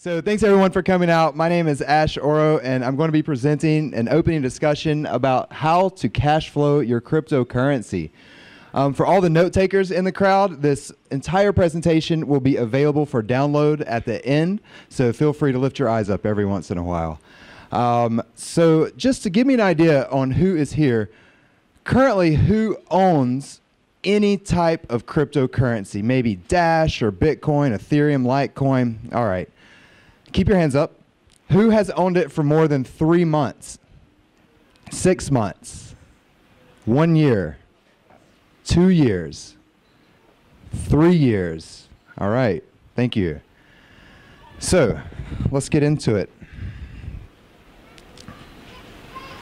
So thanks everyone for coming out. My name is Ashe Oro, and I'm going to be presenting an opening discussion about how to cash flow your cryptocurrency. Um, for all the note takers in the crowd, this entire presentation will be available for download at the end, so feel free to lift your eyes up every once in a while. Um, so just to give me an idea on who is here, currently who owns any type of cryptocurrency, maybe Dash or Bitcoin, Ethereum, Litecoin. All right. Keep your hands up. Who has owned it for more than three months? Six months? One year? Two years? Three years? All right. Thank you. So, let's get into it.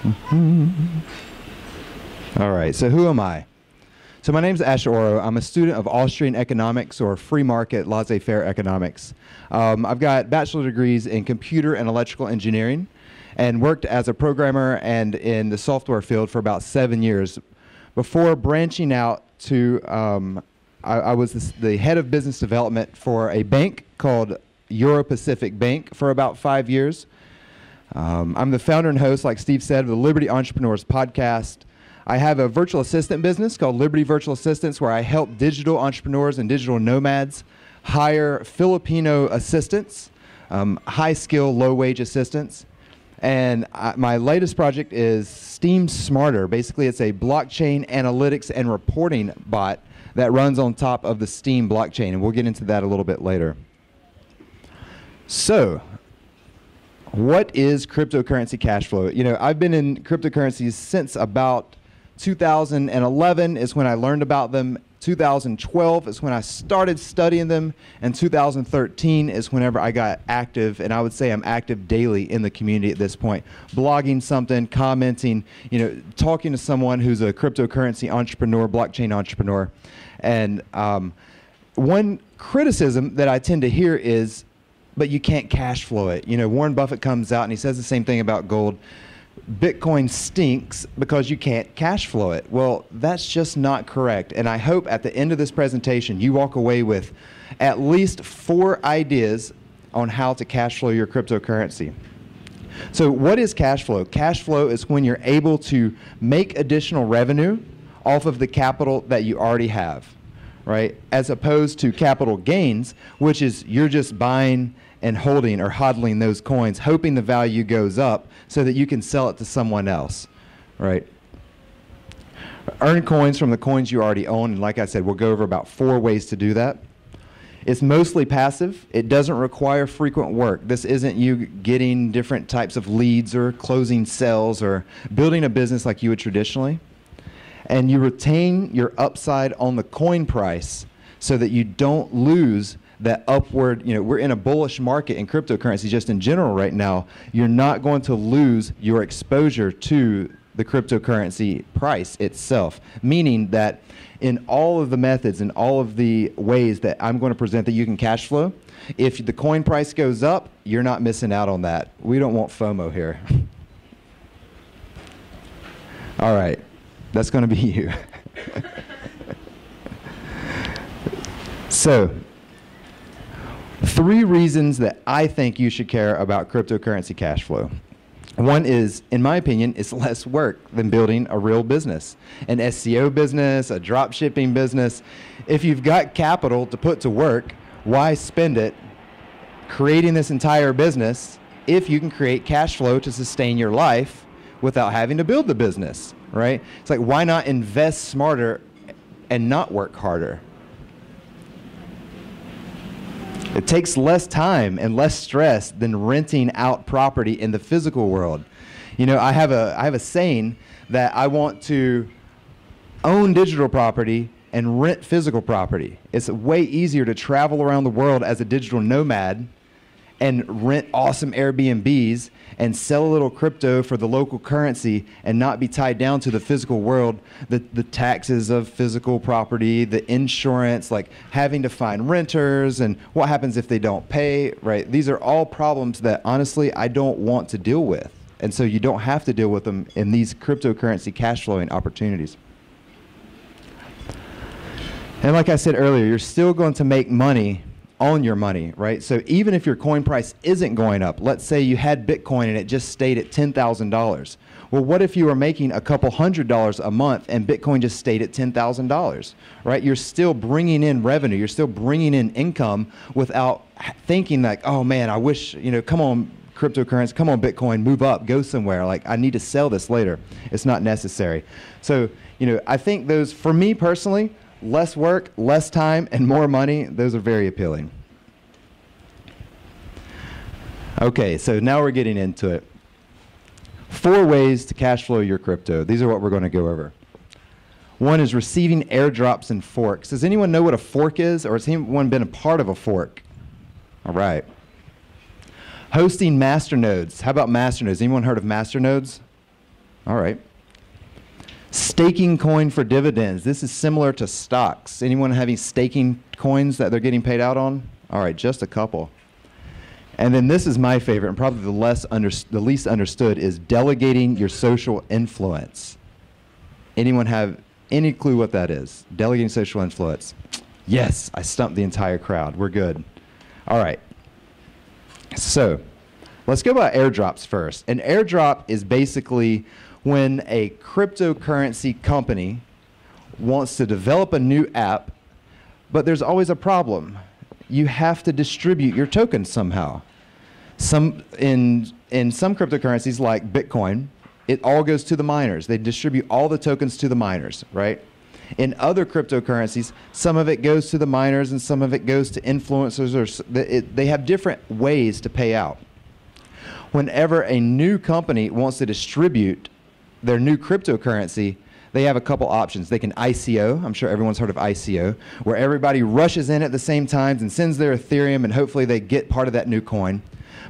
All right. So, who am I? So my name is Ashe Oro. I'm a student of Austrian economics or free market laissez-faire economics. Um, I've got bachelor degrees in computer and electrical engineering and worked as a programmer and in the software field for about seven years before branching out to, um, I, I, was the head of business development for a bank called Euro Pacific Bank for about five years. Um, I'm the founder and host, like Steve said, of the Liberty Entrepreneurs podcast. I have a virtual assistant business called Liberty Virtual Assistants where I help digital entrepreneurs and digital nomads hire Filipino assistants, um, high skill, low wage assistants. And my latest project is Steem Smarter. Basically, it's a blockchain analytics and reporting bot that runs on top of the Steem blockchain. And we'll get into that a little bit later. So, what is cryptocurrency cash flow? You know, I've been in cryptocurrencies since about 2011 is when I learned about them. 2012 is when I started studying them, and 2013 is whenever I got active, and I would say I'm active daily in the community at this point, blogging something, commenting, you know, talking to someone who's a cryptocurrency entrepreneur, blockchain entrepreneur, and um, one criticism that I tend to hear is, but you can't cash flow it. You know, Warren Buffett comes out and he says the same thing about gold. Bitcoin stinks because you can't cash flow it. Well, that's just not correct. And I hope at the end of this presentation, you walk away with at least four ideas on how to cash flow your cryptocurrency. So, what is cash flow? Cash flow is when you're able to make additional revenue off of the capital that you already have, right? As opposed to capital gains, which is you're just buying and holding or hodling those coins, hoping the value goes up so that you can sell it to someone else, right? Earn coins from the coins you already own, and like I said, we'll go over about four ways to do that. It's mostly passive. It doesn't require frequent work. This isn't you getting different types of leads or closing sales or building a business like you would traditionally. And you retain your upside on the coin price so that you don't lose that upward, you know, we're in a bullish market in cryptocurrency just in general right now. You're not going to lose your exposure to the cryptocurrency price itself, meaning that in all of the methods and all of the ways that I'm going to present that you can cash flow, if the coin price goes up, you're not missing out on that. We don't want FOMO here. all right, that's going to be you. so, three reasons that I think you should care about cryptocurrency cash flow. One is, in my opinion, it's less work than building a real business, an SEO business, a drop shipping business. If you've got capital to put to work, why spend it creating this entire business if you can create cash flow to sustain your life without having to build the business, right? It's like, why not invest smarter and not work harder? It takes less time and less stress than renting out property in the physical world. You know, I have a I have a saying that I want to own digital property and rent physical property. It's way easier to travel around the world as a digital nomad and rent awesome Airbnbs and sell a little crypto for the local currency and not be tied down to the physical world, the, the taxes of physical property, the insurance, like having to find renters and what happens if they don't pay, right? These are all problems that honestly I don't want to deal with. And so you don't have to deal with them in these cryptocurrency cash flowing opportunities. And like I said earlier, you're still going to make money on your money, right? So even if your coin price isn't going up, let's say you had Bitcoin and it just stayed at $10,000. Well, what if you were making a couple hundred dollars a month and Bitcoin just stayed at $10,000, right? You're still bringing in revenue. You're still bringing in income without thinking like, oh man, I wish, you know, come on, cryptocurrency, come on, Bitcoin, move up, go somewhere. Like, I need to sell this later. It's not necessary. So, you know, I think those, for me personally, less work, less time, and more money, those are very appealing. Okay, so now we're getting into it. Four ways to cash flow your crypto. These are what we're going to go over. One is receiving airdrops and forks. Does anyone know what a fork is, or has anyone been a part of a fork? All right. Hosting masternodes. How about masternodes? Anyone heard of masternodes? All right. Staking coin for dividends. This is similar to stocks. Anyone having staking coins that they're getting paid out on? All right, just a couple. And then this is my favorite, and probably the, less under, the least understood, is delegating your social influence. Anyone have any clue what that is? Delegating social influence. Yes, I stumped the entire crowd. We're good. All right. So, let's go about airdrops first. An airdrop is basically when a cryptocurrency company wants to develop a new app, but there's always a problem. You have to distribute your tokens somehow. Some in in some cryptocurrencies like Bitcoin, it all goes to the miners. They distribute all the tokens to the miners, right? In other cryptocurrencies, some of it goes to the miners and some of it goes to influencers, or it, they have different ways to pay out. Whenever a new company wants to distribute their new cryptocurrency, they have a couple options. They can ICO. I'm sure everyone's heard of ICO, where everybody rushes in at the same time and sends their Ethereum, and hopefully they get part of that new coin.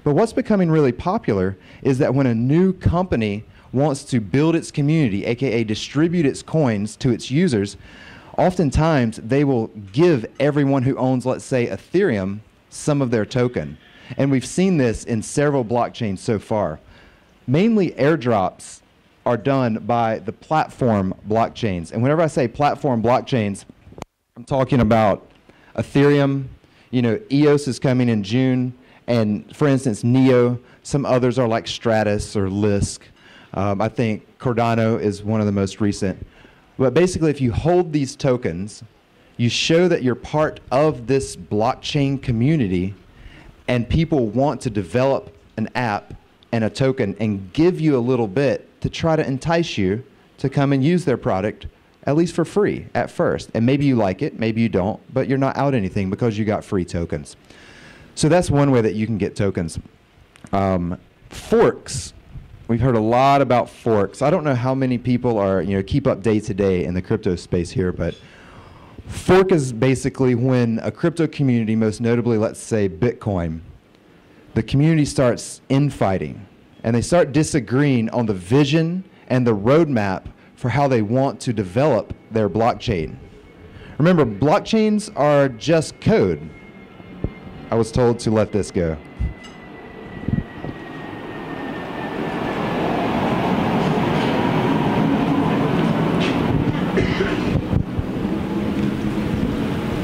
But what's becoming really popular is that when a new company wants to build its community, aka distribute its coins to its users, oftentimes they will give everyone who owns, let's say, Ethereum, some of their token. And we've seen this in several blockchains so far. Mainly airdrops are done by the platform blockchains. And whenever I say platform blockchains, I'm talking about Ethereum. You know, EOS is coming in June. And for instance, NEO, some others are like Stratis or Lisk. Um, I think Cardano is one of the most recent. But basically, if you hold these tokens, you show that you're part of this blockchain community, and people want to develop an app and a token and give you a little bit to try to entice you to come and use their product at least for free at first. And maybe you like it, maybe you don't, but you're not out anything because you got free tokens. So that's one way that you can get tokens. Um, forks. We've heard a lot about forks. I don't know how many people are, you know, keep up day to day in the crypto space here, but fork is basically when a crypto community, most notably, let's say Bitcoin, the community starts infighting and they start disagreeing on the vision and the roadmap for how they want to develop their blockchain. Remember, blockchains are just code. I was told to let this go.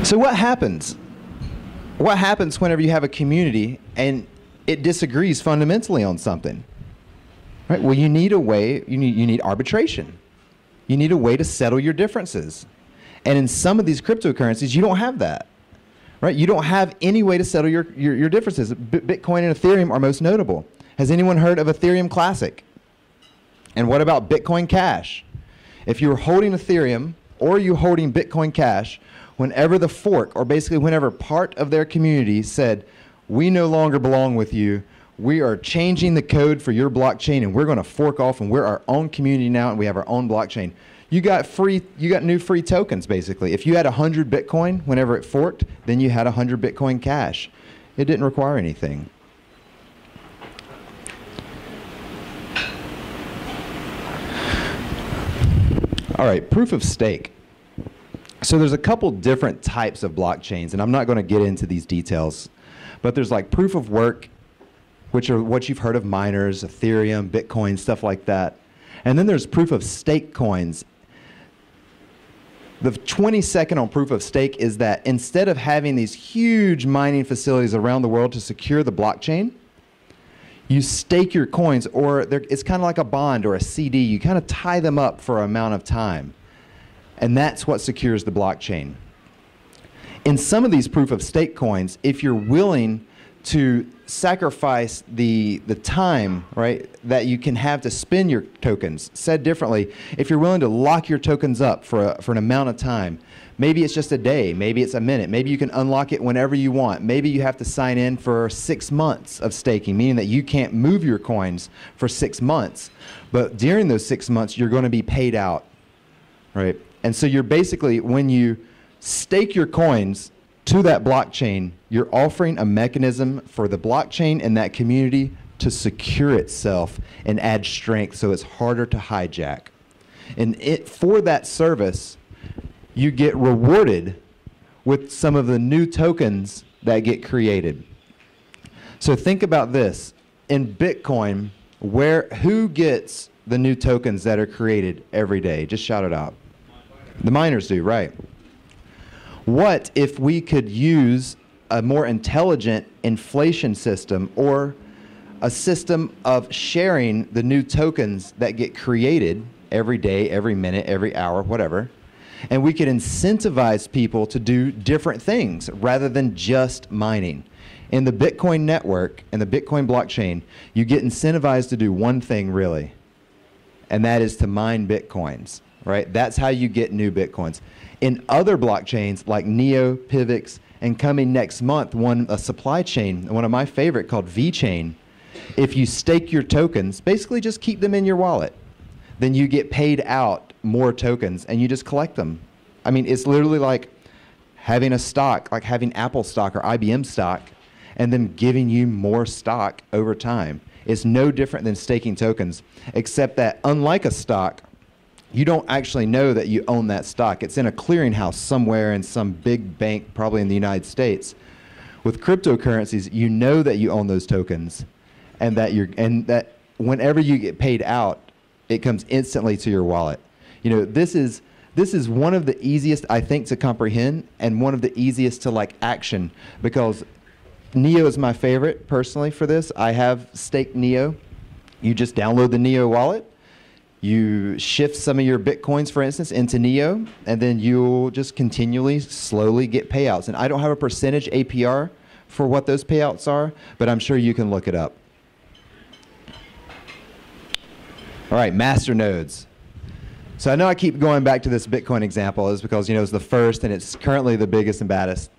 So, what happens? What happens whenever you have a community and it disagrees fundamentally on something? Right? Well, you need a way, you need, you need arbitration. You need a way to settle your differences. And in some of these cryptocurrencies, you don't have that. Right? You don't have any way to settle your, your, your differences. B- Bitcoin and Ethereum are most notable. Has anyone heard of Ethereum Classic? And what about Bitcoin Cash? If you're holding Ethereum or you're holding Bitcoin Cash, whenever the fork, or basically whenever part of their community said, we no longer belong with you, we are changing the code for your blockchain and we're going to fork off and we're our own community now and we have our own blockchain. You got free you got new free tokens basically. If you had 100 bitcoin whenever it forked then you had 100 bitcoin cash. It didn't require anything. All right proof of stake. So there's a couple different types of blockchains and i'm not going to get into these details but there's like proof of work which are what you've heard of miners, Ethereum, Bitcoin, stuff like that. And then there's proof of stake coins. The 22nd on proof of stake is that instead of having these huge mining facilities around the world to secure the blockchain, you stake your coins, or it's kind of like a bond or a CD. You kind of tie them up for an amount of time. And that's what secures the blockchain. In some of these proof of stake coins, if you're willing to sacrifice the, the time, right, that you can have to spend your tokens. Said differently, if you're willing to lock your tokens up for, a, for an amount of time, maybe it's just a day, maybe it's a minute, maybe you can unlock it whenever you want. Maybe you have to sign in for six months of staking, meaning that you can't move your coins for six months. But during those six months, you're going to be paid out, right? And so you're basically, when you stake your coins, to that blockchain, you're offering a mechanism for the blockchain and that community to secure itself and add strength so it's harder to hijack. And it, for that service, you get rewarded with some of the new tokens that get created. So think about this. In Bitcoin, where who gets the new tokens that are created every day? Just shout it out. The miners do, right? What if we could use a more intelligent inflation system or a system of sharing the new tokens that get created every day, every minute, every hour, whatever. And we could incentivize people to do different things rather than just mining. In the Bitcoin network and the Bitcoin blockchain, you get incentivized to do one thing really, and that is to mine Bitcoins, right? That's how you get new Bitcoins in other blockchains like Neo, Pivx, and coming next month, one a supply chain, one of my favorite called VeChain. If you stake your tokens, basically just keep them in your wallet, then you get paid out more tokens and you just collect them. I mean, it's literally like having a stock, like having Apple stock or IBM stock, and then giving you more stock over time. It's no different than staking tokens, except that unlike a stock, you don't actually know that you own that stock. It's in a clearinghouse somewhere in some big bank, probably in the United States. With cryptocurrencies, you know that you own those tokens, and that you're and that whenever you get paid out, it comes instantly to your wallet. You know, this is this is one of the easiest I think to comprehend, and one of the easiest to like action because Neo is my favorite personally for this. I have staked Neo. You just download the Neo wallet you shift some of your bitcoins, for instance, into Neo, and then you'll just continually, slowly get payouts. And I don't have a percentage APR for what those payouts are, but I'm sure you can look it up. All right, master nodes. So I know I keep going back to this Bitcoin example is because you know it's the first and it's currently the biggest and baddest.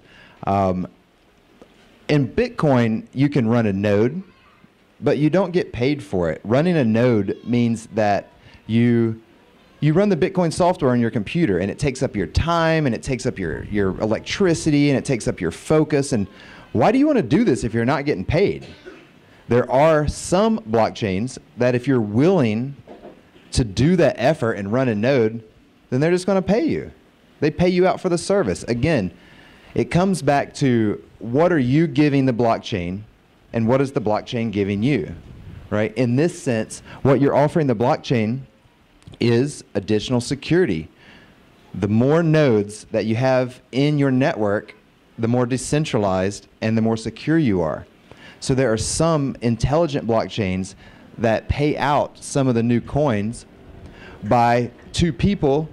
Um, in Bitcoin, you can run a node, but you don't get paid for it. Running a node means that you you run the Bitcoin software on your computer and it takes up your time and it takes up your, your electricity and it takes up your focus. And why do you want to do this if you're not getting paid? There are some blockchains that if you're willing to do that effort and run a node, then they're just going to pay you. They pay you out for the service. Again, it comes back to what are you giving the blockchain and what is the blockchain giving you? Right? In this sense, what you're offering the blockchain is additional security. The more nodes that you have in your network, the more decentralized and the more secure you are. So there are some intelligent blockchains that pay out some of the new coins by two people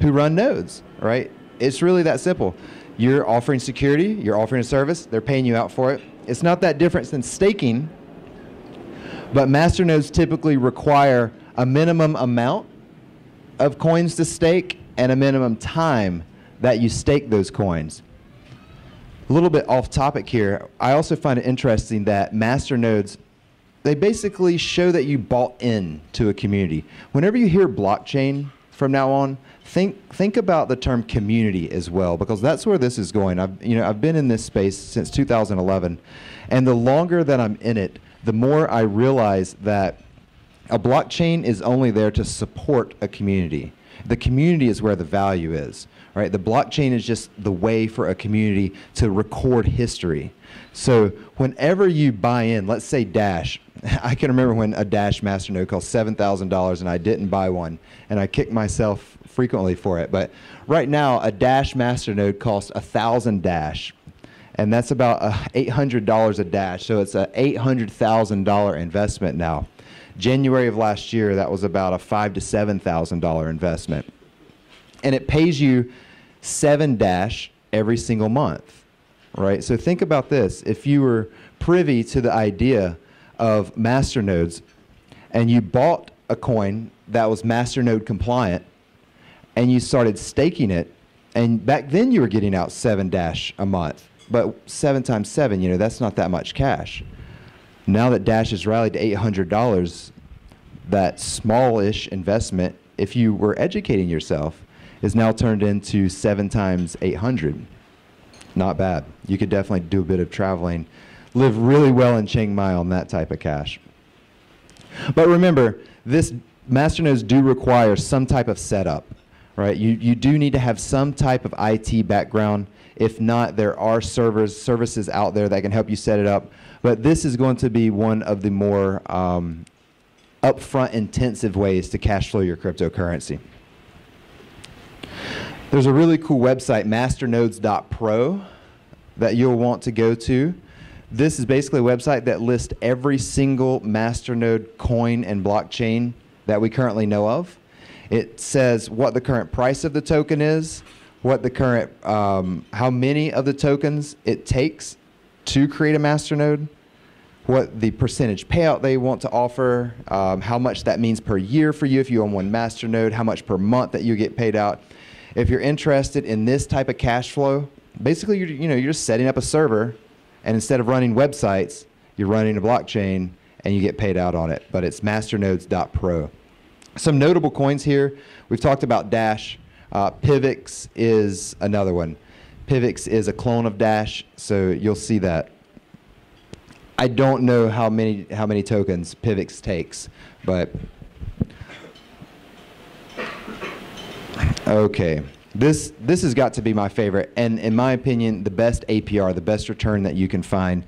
who run nodes, right? It's really that simple. You're offering security, you're offering a service, they're paying you out for it. It's not that different than staking, but master nodes typically require a minimum amount of coins to stake and a minimum time that you stake those coins. A little bit off topic here, I also find it interesting that master nodes they basically show that you bought in to a community. Whenever you hear blockchain from now on, think think about the term community as well because that's where this is going. I've you know I've been in this space since 2011, and the longer that I'm in it, the more I realize that a blockchain is only there to support a community. The community is where the value is, right? The blockchain is just the way for a community to record history. So whenever you buy in, let's say Dash, I can remember when a Dash Masternode cost $7,000 and I didn't buy one, and I kicked myself frequently for it. But right now, a Dash Masternode costs 1000 Dash, and that's about uh, $800 a Dash, so it's an $800,000 investment now. January of last year, that was about a five to $7,000 investment. And it pays you seven Dash every single month, right? So think about this. If you were privy to the idea of masternodes and you bought a coin that was masternode compliant and you started staking it and back then you were getting out seven dash a month but seven times seven you know that's not that much cash now that dash has rallied to $800 that smallish investment if you were educating yourself is now turned into seven times 800 not bad you could definitely do a bit of traveling live really well in Chiang Mai on that type of cash. But remember, this masternodes do require some type of setup, right? You, you do need to have some type of IT background. If not, there are servers, services out there that can help you set it up. But this is going to be one of the more um, upfront intensive ways to cash flow your cryptocurrency. There's a really cool website, masternodes.pro, that you'll want to go to. This is basically a website that lists every single masternode coin and blockchain that we currently know of. It says what the current price of the token is, what the current, um, how many of the tokens it takes to create a masternode, what the percentage payout they want to offer, um, how much that means per year for you if you own one masternode, how much per month that you get paid out. If you're interested in this type of cash flow, basically you're, you know, you're just setting up a server and instead of running websites, you're running a blockchain and you get paid out on it. But it's masternodes.pro. Some notable coins here. We've talked about Dash. Uh, Pivx is another one. Pivx is a clone of Dash, so you'll see that. I don't know how many how many tokens Pivx takes, but okay. This, this has got to be my favorite, and in my opinion, the best APR, the best return that you can find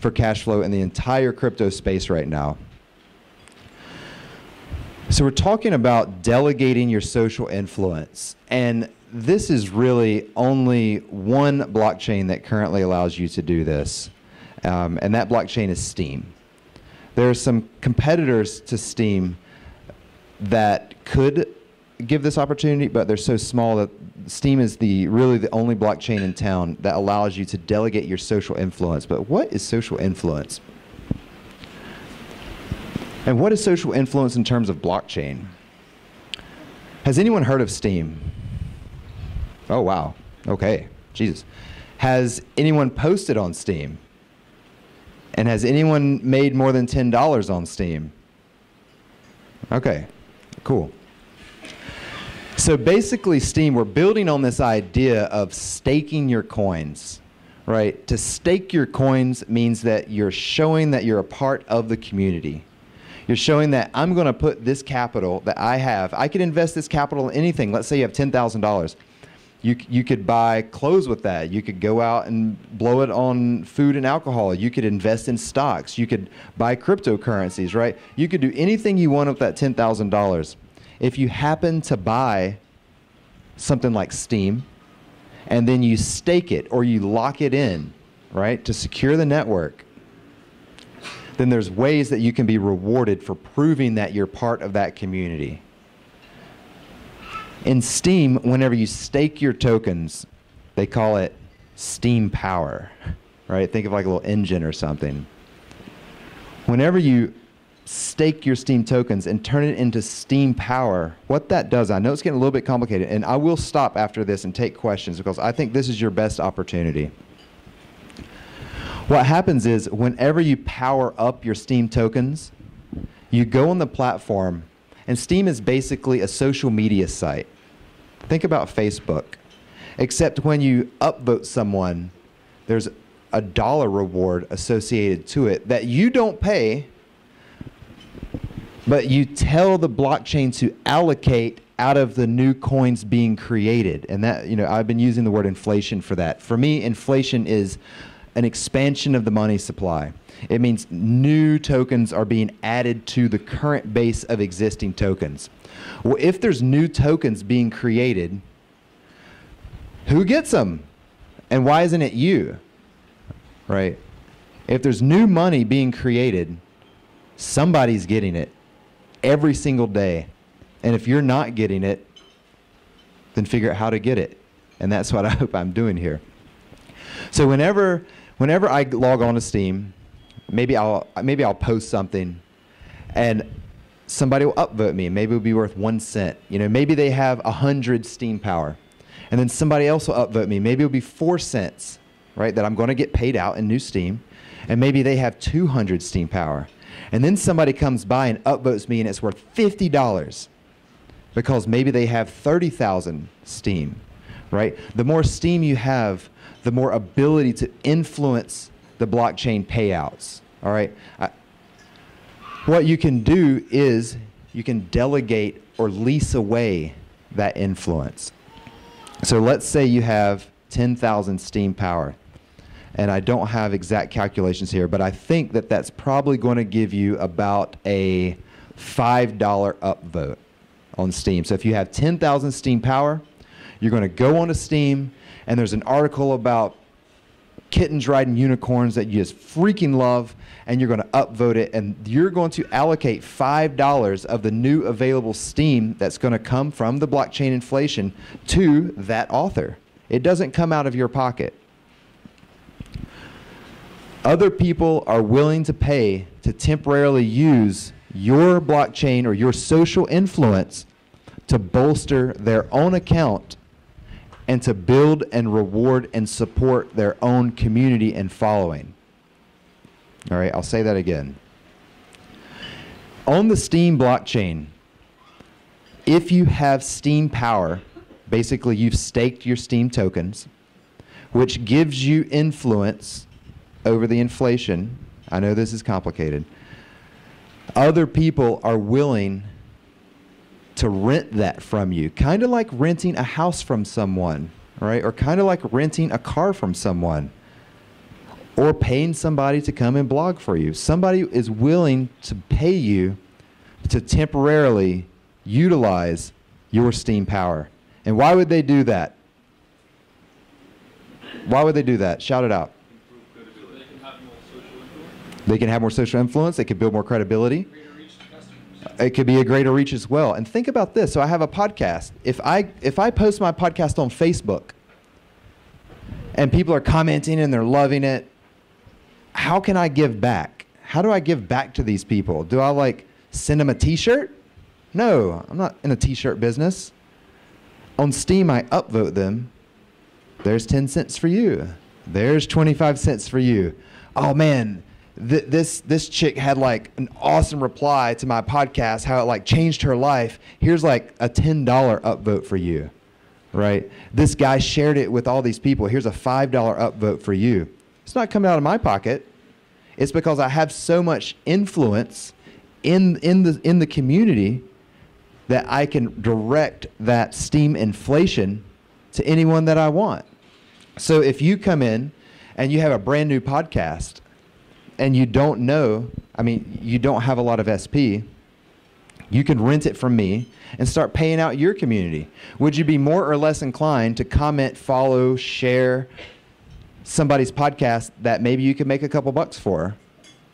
for cash flow in the entire crypto space right now. So we're talking about delegating your social influence, and this is really only one blockchain that currently allows you to do this, um, and that blockchain is Steem. There are some competitors to Steem that could give this opportunity, but they're so small that Steem is the really the only blockchain in town that allows you to delegate your social influence. But what is social influence? And what is social influence in terms of blockchain? Has anyone heard of Steem? Oh wow. Okay. Jesus. Has anyone posted on Steem? And has anyone made more than $10 on Steem? Okay. Cool. So basically, Steem, we're building on this idea of staking your coins, right? To stake your coins means that you're showing that you're a part of the community. You're showing that I'm going to put this capital that I have, I could invest this capital in anything. Let's say you have $10,000. You, you could buy clothes with that. You could go out and blow it on food and alcohol. You could invest in stocks. You could buy cryptocurrencies, right? You could do anything you want with that $10,000 if you happen to buy something like Steem and then you stake it or you lock it in, right, to secure the network, then there's ways that you can be rewarded for proving that you're part of that community. In Steem, whenever you stake your tokens, they call it Steem Power, right? Think of like a little engine or something. Whenever you stake your Steem tokens and turn it into Steem Power, what that does, I know it's getting a little bit complicated, and I will stop after this and take questions because I think this is your best opportunity. What happens is whenever you power up your Steam tokens, you go on the platform, and Steem is basically a social media site. Think about Facebook, except when you upvote someone, there's a dollar reward associated to it that you don't pay but you tell the blockchain to allocate out of the new coins being created. And that, you know, I've been using the word inflation for that. For me, inflation is an expansion of the money supply. It means new tokens are being added to the current base of existing tokens. Well, if there's new tokens being created, who gets them? And why isn't it you? Right? If there's new money being created, somebody's getting it every single day. And if you're not getting it, then figure out how to get it. And that's what I hope I'm doing here. So whenever whenever I log on to Steem, maybe I'll maybe I'll post something and somebody will upvote me. Maybe it'll be worth one cent. You know, maybe they have a hundred Steem power. And then somebody else will upvote me. Maybe it'll be four cents, right, that I'm going to get paid out in new Steem. And maybe they have 200 Steem power. And then somebody comes by and upvotes me and it's worth $50 because maybe they have 30,000 Steem, right? The more Steem you have, the more ability to influence the blockchain payouts, all right? I, what you can do is you can delegate or lease away that influence. So let's say you have 10,000 steem power. And I don't have exact calculations here, but I think that that's probably going to give you about a $5 upvote on Steem. So if you have 10,000 Steem power, you're going to go onto Steem, and there's an article about kittens riding unicorns that you just freaking love, and you're going to upvote it, and you're going to allocate $5 of the new available Steem that's going to come from the blockchain inflation to that author. It doesn't come out of your pocket. Other people are willing to pay to temporarily use your blockchain or your social influence to bolster their own account and to build and reward and support their own community and following. All right, I'll say that again. On the Steem blockchain, if you have Steem power, basically you've staked your Steem tokens, which gives you influence over the inflation. I know this is complicated. Other people are willing to rent that from you, kind of like renting a house from someone, right? Or kind of like renting a car from someone or paying somebody to come and blog for you. Somebody is willing to pay you to temporarily utilize your steem power. And why would they do that? Why would they do that? Shout it out. They can have more social influence. They can build more credibility it could be a greater reach as well. And think about this. So I have a podcast. If I if I post my podcast on Facebook and people are commenting and they're loving it, how can I give back? How do I give back to these people? Do I like send them a t-shirt? No, I'm not in a t-shirt business. On Steem I upvote them. There's 10 cents for you. There's 25 cents for you. Oh man, th- this this chick had like an awesome reply to my podcast, how it like changed her life. Here's like a ten dollar upvote for you, right? This guy shared it with all these people. Here's a five dollar upvote for you. It's not coming out of my pocket. It's because I have so much influence in in the in the community that I can direct that steem inflation to anyone that I want. So if you come in and you have a brand new podcast and you don't know, I mean, you don't have a lot of SP, you can rent it from me and start paying out your community. Would you be more or less inclined to comment, follow, share somebody's podcast that maybe you could make a couple bucks for,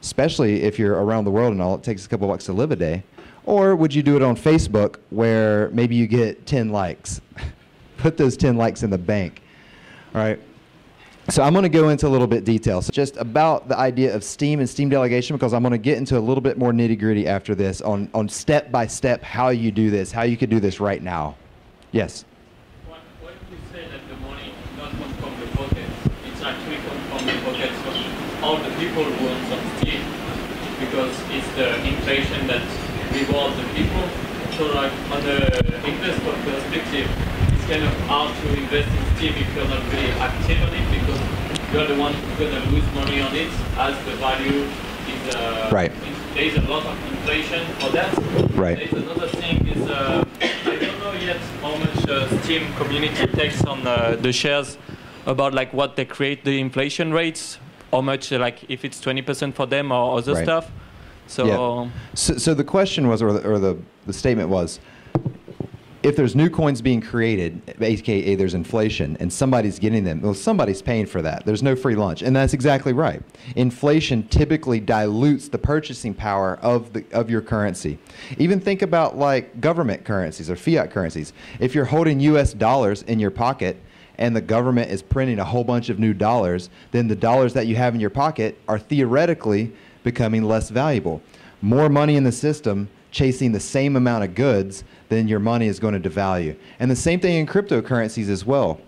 especially if you're around the world and all, it takes a couple bucks to live a day? Or would you do it on Facebook where maybe you get 10 likes? Put those 10 likes in the bank. All right. So I'm going to go into a little bit detail, so just about the idea of STEEM and STEEM delegation, because I'm going to get into a little bit more nitty gritty after this on, on step by step how you do this, how you could do this right now. Yes. It's actually from the pockets of all the people who own some Steem, because it's the inflation that rewards the people. So like on the investor perspective, kind of hard to invest in Steem if you're not really active on it because you're the one who's going to lose money on it as the value is. Uh, right. There's a lot of inflation for that. Right. There's another thing is uh, I don't know yet how much uh, Steem community takes on uh, the shares about like what they create the inflation rates how much like if it's 20% for them or other Right. stuff. So Yeah. So, so the question was, or the, or the, the statement was, if there's new coins being created, aka there's inflation, and somebody's getting them, well, somebody's paying for that. There's no free lunch, and that's exactly right. Inflation typically dilutes the purchasing power of the of your currency. Even think about like government currencies or fiat currencies. If you're holding U.S. dollars in your pocket and the government is printing a whole bunch of new dollars, then the dollars that you have in your pocket are theoretically becoming less valuable. More money in the system chasing the same amount of goods, then your money is going to devalue. And the same thing in cryptocurrencies as well.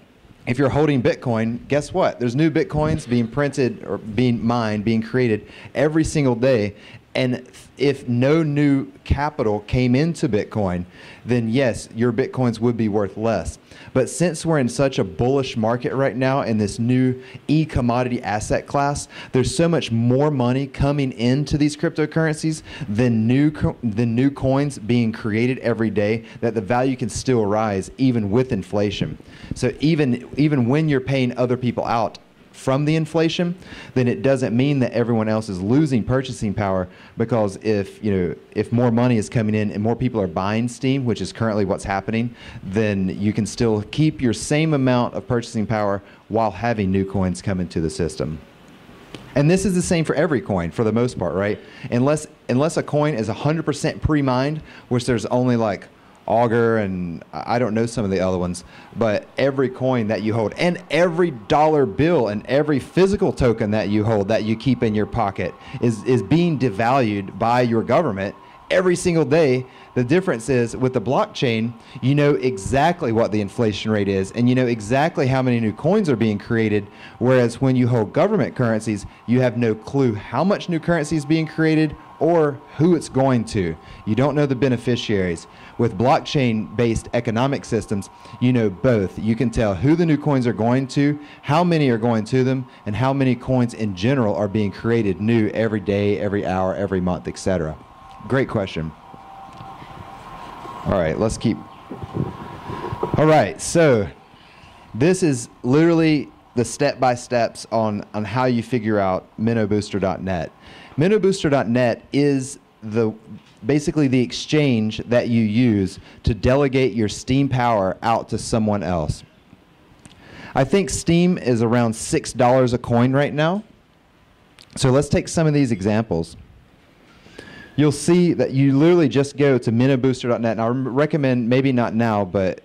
If you're holding Bitcoin, guess what? There's new Bitcoins being printed or being mined, being created every single day. And if no new capital came into Bitcoin, then yes, your Bitcoins would be worth less. But since we're in such a bullish market right now in this new e commodity asset class, there's so much more money coming into these cryptocurrencies than new, than new coins being created every day that the value can still rise even with inflation. So even, even when you're paying other people out, from the inflation, then it doesn't mean that everyone else is losing purchasing power because if you know if more money is coming in and more people are buying Steem, which is currently what's happening, then you can still keep your same amount of purchasing power while having new coins come into the system. And this is the same for every coin for the most part, right? Unless unless a coin is 100% pre-mined, which there's only like Augur and I don't know some of the other ones, but every coin that you hold and every dollar bill and every physical token that you hold that you keep in your pocket is is being devalued by your government every single day. The difference is with the blockchain, you know exactly what the inflation rate is and you know exactly how many new coins are being created. Whereas when you hold government currencies, you have no clue how much new currency is being created or who it's going to. You don't know the beneficiaries. With blockchain based economic systems, you know both. You can tell who the new coins are going to, how many are going to them, and how many coins in general are being created new every day, every hour, every month, etc. Great question. All right, let's keep. All right, so this is literally the step by steps on, on how you figure out minnowbooster.net. Minnowbooster.net is the basically the exchange that you use to delegate your Steem power out to someone else. I think Steem is around $6 a coin right now. So let's take some of these examples. You'll see that you literally just go to minnowbooster.net. And I recommend maybe not now, but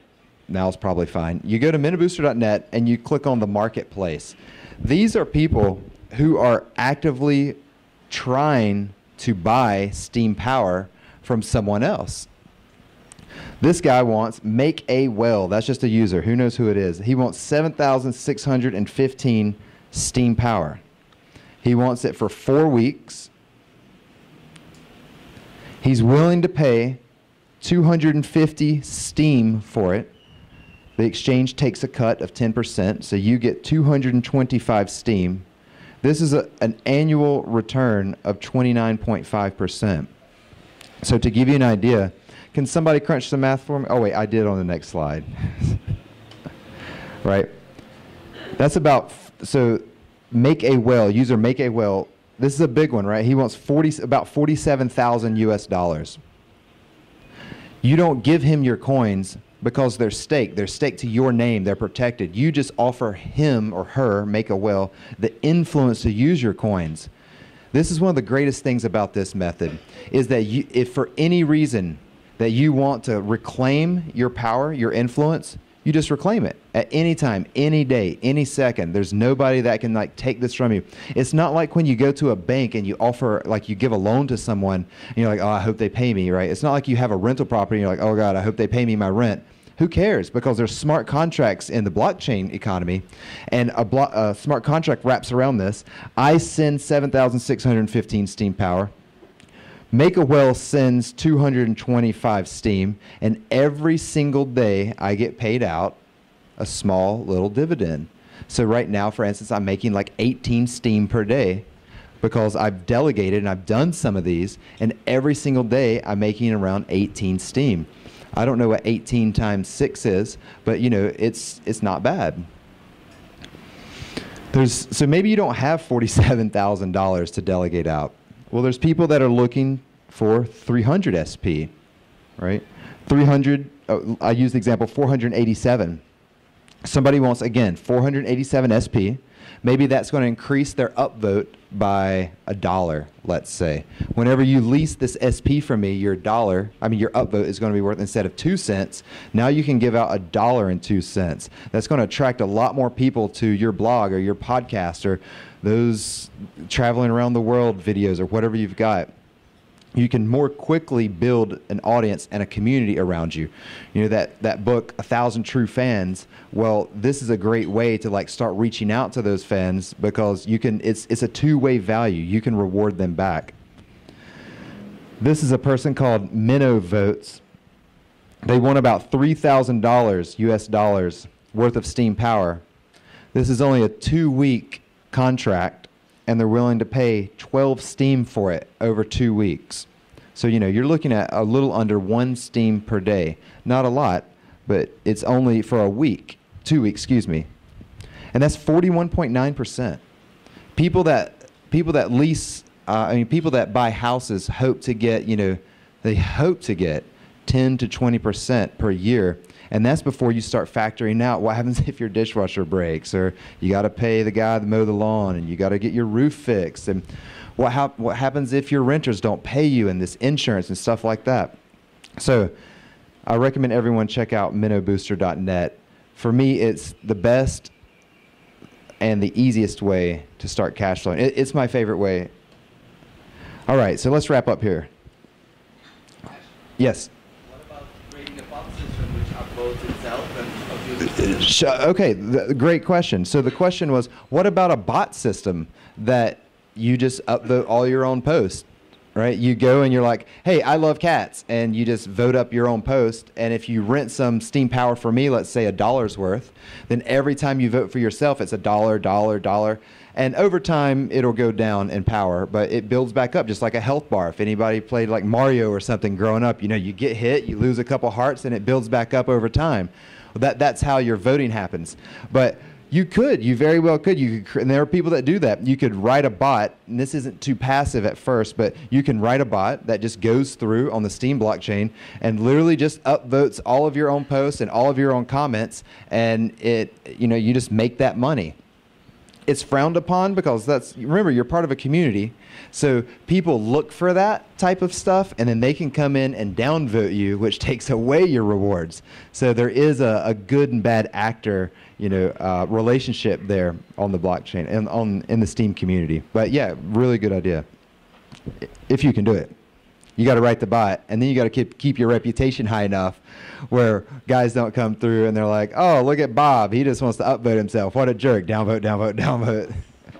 now's probably fine. You go to minnowbooster.net and you click on the marketplace. These are people who are actively trying to buy Steem Power from someone else. This guy wants make a well. That's just a user. Who knows who it is? He wants 7,615 Steem Power. He wants it for four weeks. He's willing to pay 250 Steem for it. The exchange takes a cut of 10%, so you get 225 Steem. This is a, an annual return of 29.5%. So to give you an idea, can somebody crunch the math for me? Oh wait, I did on the next slide. right? That's about so make a well, user make a well. This is a big one, right? He wants 40 about 47,000 US dollars. You don't give him your coins because they're staked. They're staked to your name. They're protected. You just offer him or her, make a will, the influence to use your coins. This is one of the greatest things about this method is that you, if for any reason that you want to reclaim your power, your influence, you just reclaim it at any time, any day, any second. There's nobody that can like take this from you. It's not like when you go to a bank and you offer like you give a loan to someone and you're like, "Oh, I hope they pay me," right? It's not like you have a rental property and you're like, "Oh god, I hope they pay me my rent." Who cares? Because there's smart contracts in the blockchain economy, and a, blo- a smart contract wraps around this. I send 7,615 Steem power. Make a Well sends 225 Steem, and every single day I get paid out a small little dividend. So right now, for instance, I'm making like 18 Steem per day because I've delegated and I've done some of these, and every single day I'm making around 18 Steem. I don't know what 18 times 6 is, but you know, it's, it's not bad. There's so maybe you don't have forty-seven thousand dollars to delegate out. Well, there's people that are looking for 300 SP, right? 300. Oh, uh, I use the example 487. Somebody wants again 487 SP. Maybe that's going to increase their upvote by a dollar, let's say. Whenever you lease this SP from me, your dollar, I mean, your upvote is going to be worth instead of two cents, now you can give out a dollar and two cents. That's going to attract a lot more people to your blog or your podcast or those traveling around the world videos or whatever you've got you can more quickly build an audience and a community around you. You know that that book, A Thousand True Fans. Well, this is a great way to like start reaching out to those fans because you can. It's it's a two way value. You can reward them back. This is a person called Minnow Votes. They won about three thousand dollars U.S. dollars worth of steem power. This is only a two week contract and they're willing to pay 12 steem for it over two weeks. So, you know, you're looking at a little under one steem per day. Not a lot, but it's only for a week, two weeks, excuse me. And that's 41.9%. People that, people that lease, uh, I mean, people that buy houses hope to get, you know, they hope to get 10 to 20% per year and that's before you start factoring out what happens if your dishwasher breaks or you got to pay the guy to mow the lawn and you got to get your roof fixed and what, hap- what happens if your renters don't pay you and this insurance and stuff like that. So I recommend everyone check out minnowbooster.net. For me, it's the best and the easiest way to start cash flowing. It, it's my favorite way. All right, so let's wrap up here. Yes. Okay, great question. So the question was, what about a bot system that you just upvote all your own posts? Right? You go and you're like, hey, I love cats, and you just vote up your own post. And if you rent some steem power for me, let's say a dollar's worth, then every time you vote for yourself, it's a dollar, dollar, dollar. And over time, it'll go down in power, but it builds back up just like a health bar. If anybody played like Mario or something growing up, you know, you get hit, you lose a couple hearts, and it builds back up over time. That, that's how your voting happens. But you could, you very well could. You could, and there are people that do that. You could write a bot, and this isn't too passive at first, but you can write a bot that just goes through on the Steem blockchain and literally just upvotes all of your own posts and all of your own comments, and it, you know, you just make that money it's frowned upon because that's remember you're part of a community. So people look for that type of stuff and then they can come in and downvote you which takes away your rewards. So there is a, a good and bad actor you know uh, relationship there on the blockchain and on in the steem community. But yeah really good idea if you can do it you got to write the bot, and then you got to keep keep your reputation high enough, where guys don't come through and they're like, "Oh, look at Bob. He just wants to upvote himself. What a jerk! Downvote, downvote, downvote."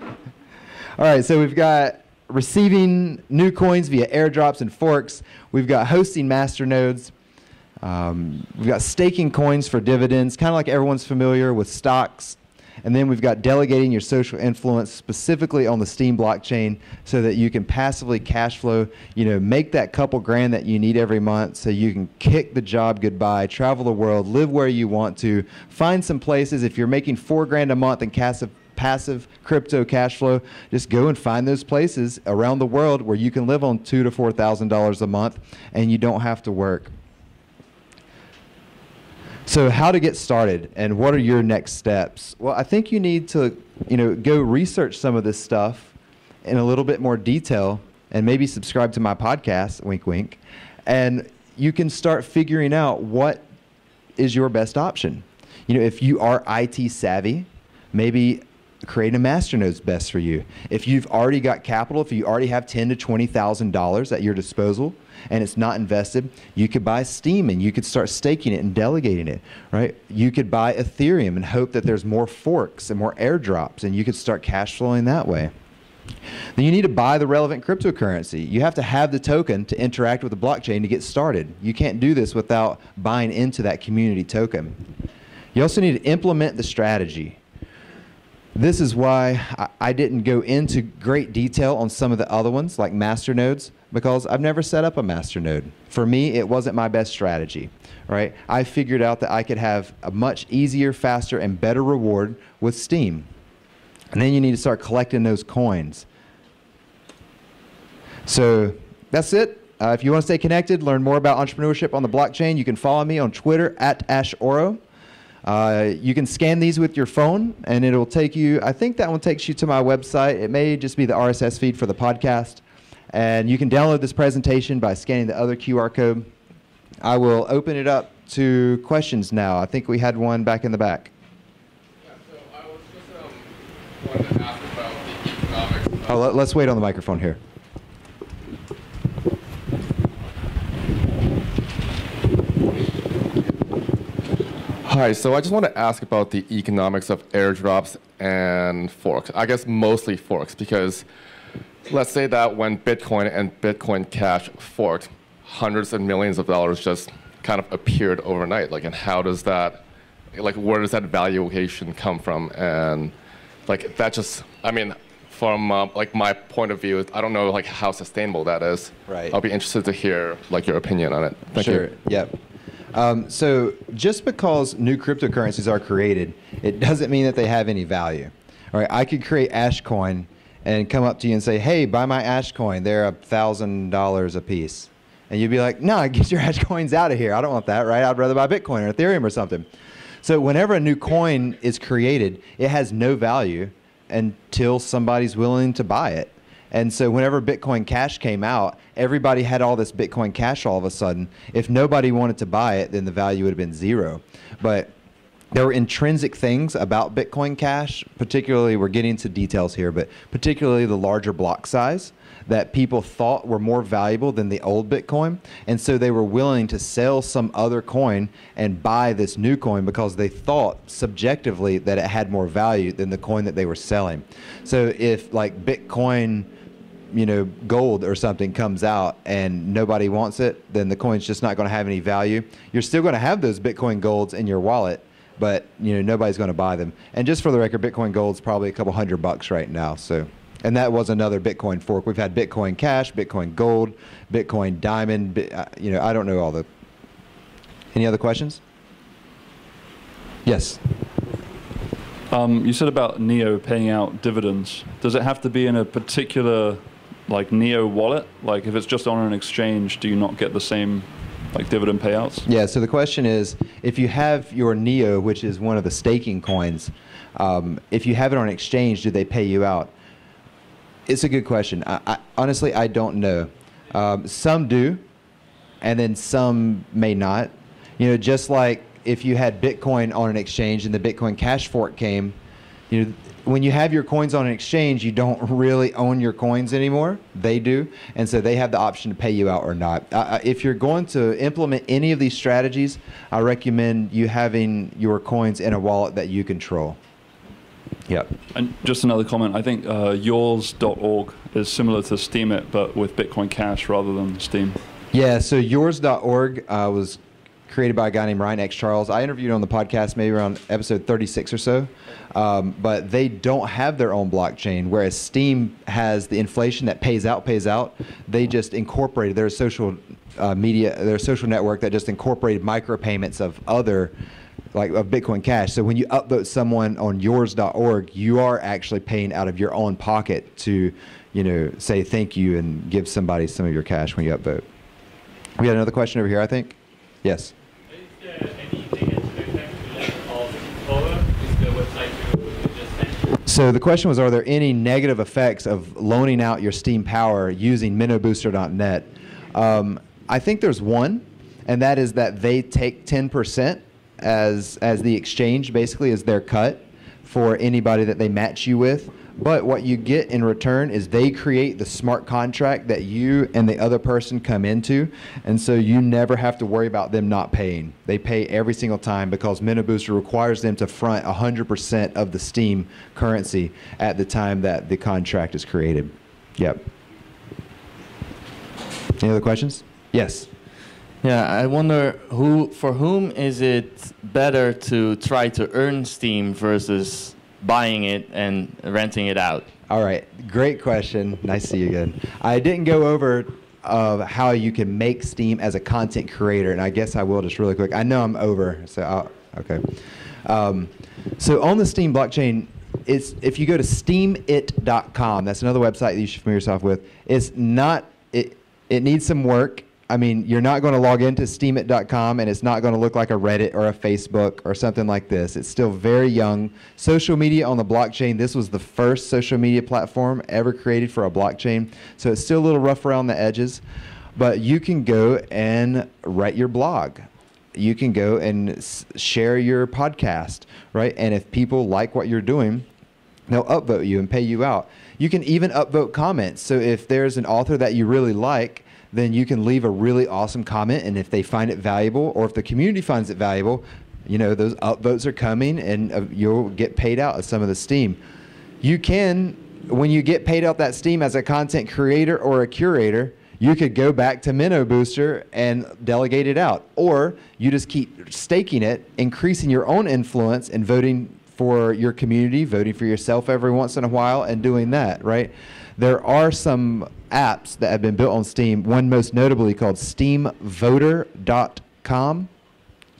All right, so we've got receiving new coins via airdrops and forks. We've got hosting master nodes. Um, we've got staking coins for dividends, kind of like everyone's familiar with stocks and then we've got delegating your social influence specifically on the Steem blockchain so that you can passively cash flow, you know, make that couple grand that you need every month so you can kick the job goodbye, travel the world, live where you want to, find some places. If you're making four grand a month in passive passive crypto cash flow, just go and find those places around the world where you can live on two to four thousand dollars a month and you don't have to work. So how to get started and what are your next steps? Well, I think you need to, you know, go research some of this stuff in a little bit more detail and maybe subscribe to my podcast, wink wink, and you can start figuring out what is your best option. You know, if you are IT savvy, maybe creating a masternode is best for you. If you've already got capital, if you already have ten to twenty thousand dollars at your disposal and it's not invested, you could buy Steem and you could start staking it and delegating it, right? You could buy Ethereum and hope that there's more forks and more airdrops and you could start cash flowing that way. Then you need to buy the relevant cryptocurrency. You have to have the token to interact with the blockchain to get started. You can't do this without buying into that community token. You also need to implement the strategy. This is why I didn't go into great detail on some of the other ones, like master nodes, because I've never set up a master node. For me, it wasn't my best strategy, right? I figured out that I could have a much easier, faster, and better reward with Steem. And then you need to start collecting those coins. So that's it. Uh, if you want to stay connected, learn more about entrepreneurship on the blockchain, you can follow me on Twitter at AsheOro. Uh, you can scan these with your phone, and it'll take you. I think that one takes you to my website. It may just be the RSS feed for the podcast, and you can download this presentation by scanning the other QR code. I will open it up to questions now. I think we had one back in the back. Yeah, so I was just um, wanted to ask about the economics. Oh, let, us wait on the microphone here. Hi, so I just want to ask about the economics of airdrops and forks. I guess mostly forks because let's say that when Bitcoin and Bitcoin Cash forked, hundreds of millions of dollars just kind of appeared overnight. Like, and how does that, like, where does that valuation come from? And like, that just, I mean, from uh, like my point of view, I don't know like how sustainable that is. Right. I'll be interested to hear like your opinion on it. Thank sure. you. Yep. Um, so just because new cryptocurrencies are created, it doesn't mean that they have any value. All right, I could create Ashcoin and come up to you and say, "Hey, buy my Ashcoin. They're a thousand dollars a piece," and you'd be like, "No, get your Ashcoins out of here. I don't want that. Right? I'd rather buy Bitcoin or Ethereum or something." So whenever a new coin is created, it has no value until somebody's willing to buy it. And so whenever Bitcoin Cash came out, everybody had all this Bitcoin Cash all of a sudden. If nobody wanted to buy it, then the value would have been zero. But there were intrinsic things about Bitcoin Cash, particularly, we're getting into details here, but particularly the larger block size that people thought were more valuable than the old Bitcoin. And so they were willing to sell some other coin and buy this new coin because they thought subjectively that it had more value than the coin that they were selling. So if like Bitcoin you know, gold or something comes out and nobody wants it, then the coin's just not going to have any value. You're still going to have those Bitcoin golds in your wallet, but you know nobody's going to buy them. And just for the record, Bitcoin gold's probably a couple hundred bucks right now. So, and that was another Bitcoin fork. We've had Bitcoin Cash, Bitcoin Gold, Bitcoin Diamond. Uh, you know, I don't know all the. Any other questions? Yes. Um, you said about Neo paying out dividends. Does it have to be in a particular like Neo wallet? Like if it's just on an exchange, do you not get the same like dividend payouts? Yeah. So the question is, if you have your Neo, which is one of the staking coins, um, if you have it on an exchange, do they pay you out? It's a good question. I, I, honestly, I don't know. Um, some do, and then some may not. You know, just like if you had Bitcoin on an exchange and the Bitcoin Cash fork came, you know, when you have your coins on an exchange, you don't really own your coins anymore. They do, and so they have the option to pay you out or not. Uh, if you're going to implement any of these strategies, I recommend you having your coins in a wallet that you control. Yep. And just another comment. I think uh, yours.org is similar to Steemit, but with Bitcoin Cash rather than Steem. Yeah. So yours.org uh, was created by a guy named Ryan X Charles. I interviewed on the podcast maybe around episode 36 or so. Um, but they don't have their own blockchain, whereas Steem has the inflation that pays out, pays out. They just incorporated their social uh, media, their social network that just incorporated micropayments of other like of Bitcoin Cash. So when you upvote someone on yours.org, you are actually paying out of your own pocket to, you know, say thank you and give somebody some of your cash when you upvote. We had another question over here, I think. Yes. So the question was, are there any negative effects of loaning out your steem Power using minnowbooster.net? Um, I think there's one, and that is that they take 10% as as the exchange, basically, as their cut for anybody that they match you with. But what you get in return is they create the smart contract that you and the other person come into. And so you never have to worry about them not paying. They pay every single time because MinnowBooster requires them to front 100% of the Steem currency at the time that the contract is created. Yep. Any other questions? Yes. Yeah, I wonder who, for whom is it better to try to earn Steem versus buying it and renting it out? All right, great question. Nice to see you again. I didn't go over uh, how you can make Steem as a content creator, and I guess I will just really quick. I know I'm over, so I'll, okay. Um, so on the Steem blockchain, it's if you go to steemit.com, that's another website that you should familiar yourself with. It's not it it needs some work. I mean, you're not going to log into steemit.com and it's not going to look like a Reddit or a Facebook or something like this. It's still very young. Social media on the blockchain, this was the first social media platform ever created for a blockchain. So it's still a little rough around the edges, but you can go and write your blog. You can go and share your podcast, right? And if people like what you're doing, they'll upvote you and pay you out. You can even upvote comments. So if there's an author that you really like, then you can leave a really awesome comment. And if they find it valuable, or if the community finds it valuable, you know those upvotes are coming, and uh, you'll get paid out of some of the steem. You can, when you get paid out that steem as a content creator or a curator, you could go back to Minnow Booster and delegate it out, or you just keep staking it, increasing your own influence and voting for your community, voting for yourself every once in a while, and doing that, right? There are some apps that have been built on Steem, one most notably called steemvoter.com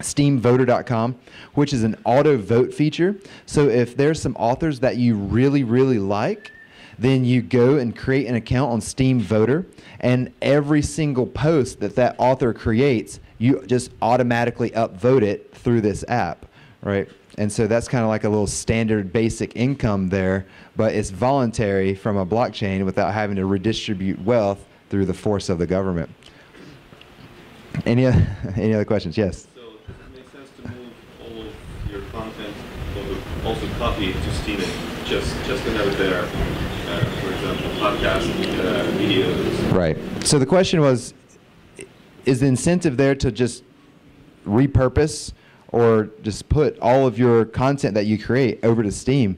steemvoter.com, which is an auto vote feature. So if there's some authors that you really, really like, then you go and create an account on Steem Voter, and every single post that that author creates, you just automatically upvote it through this app, right? And so that's kind of like a little standard basic income there, but it's voluntary from a blockchain without having to redistribute wealth through the force of the government. Any, any other questions? Yes. So does it make sense to move all of your content, also copy to Steemit, just, just to have it there? Uh, for example, podcast, uh, videos. Right. So the question was, is the incentive there to just repurpose or just put all of your content that you create over to Steem?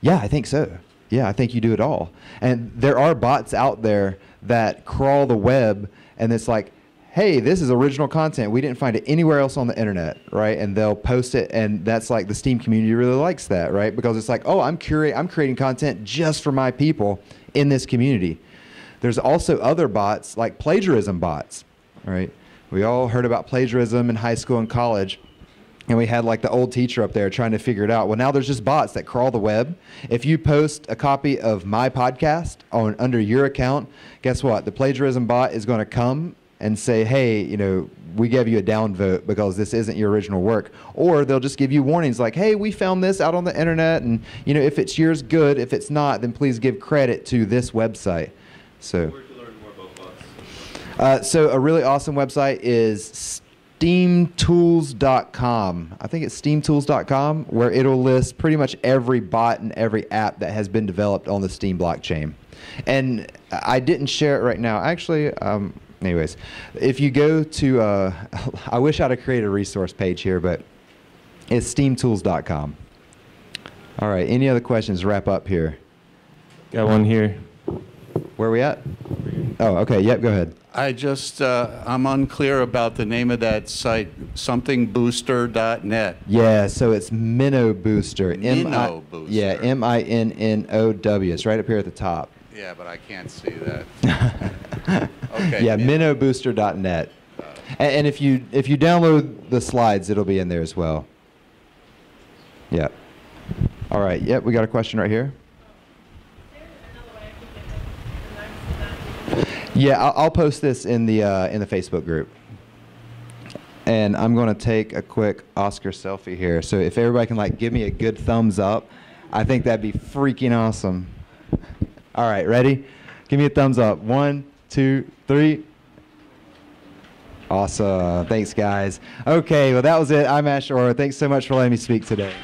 Yeah, I think so. Yeah, I think you do it all. And there are bots out there that crawl the web and it's like, hey, this is original content. We didn't find it anywhere else on the internet, right? And they'll post it, and that's like the Steem community really likes that, right? Because it's like, oh, I'm curate, I'm creating content just for my people in this community. There's also other bots like plagiarism bots, right? We all heard about plagiarism in high school and college. And we had like the old teacher up there trying to figure it out. Well, now there's just bots that crawl the web. If you post a copy of my podcast on under your account, guess what? The plagiarism bot is going to come and say, "Hey, you know, we gave you a downvote because this isn't your original work." Or they'll just give you warnings like, "Hey, we found this out on the internet, and you know, if it's yours, good. If it's not, then please give credit to this website." So. Where to learn more about bots? Uh, so a really awesome website is steemtools.com. I think it's steemtools.com where it'll list pretty much every bot and every app that has been developed on the Steem blockchain. And I didn't share it right now. Actually, um, anyways, if you go to, uh, I wish I'd have created a resource page here, but it's steemtools.com. All right. Any other questions? Wrap up here. Got one here. Where are we at? Oh, okay. Yep. Go ahead. I just, uh, I'm unclear about the name of that site, somethingbooster.net. Yeah, so it's Minnow Booster. Minnow Booster. Yeah, M I N N O W. It's right up here at the top. Yeah, but I can't see that. Okay. yeah, Minnow. minnowbooster.net. And, and if you if you download the slides, it'll be in there as well. Yeah. All right. Yep, we got a question right here. Yeah, I'll, I'll post this in the uh, in the Facebook group. And I'm going to take a quick Oscar selfie here. So if everybody can like give me a good thumbs up, I think that'd be freaking awesome. All right, ready? Give me a thumbs up. One, two, three. Awesome. Thanks, guys. Okay, well, that was it. I'm Ashe Oro. Thanks so much for letting me speak today.